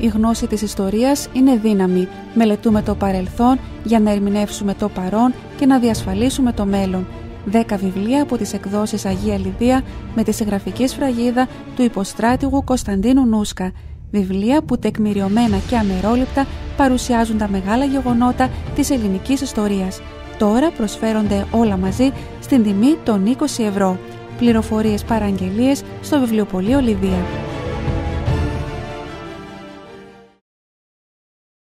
Η γνώση της ιστορίας είναι δύναμη. Μελετούμε το παρελθόν για να ερμηνεύσουμε το παρόν και να διασφαλίσουμε το μέλλον. Δέκα βιβλία από τις εκδόσεις Αγία Λιδία με τη συγγραφική σφραγίδα του υποστράτηγου Κωνσταντίνου Νούσκα. Βιβλία που τεκμηριωμένα και αμερόληπτα παρουσιάζουν τα μεγάλα γεγονότα της ελληνικής ιστορίας. Τώρα προσφέρονται όλα μαζί στην τιμή των 20 ευρώ. Πληροφορίες παραγγελίες στο βιβλιοπωλείο Λιδία.